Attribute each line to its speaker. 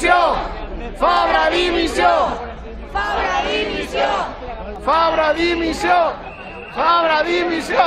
Speaker 1: Fabra dimissió!
Speaker 2: Fabra dimissió! Fabra dimissió!
Speaker 1: Fabra dimissió!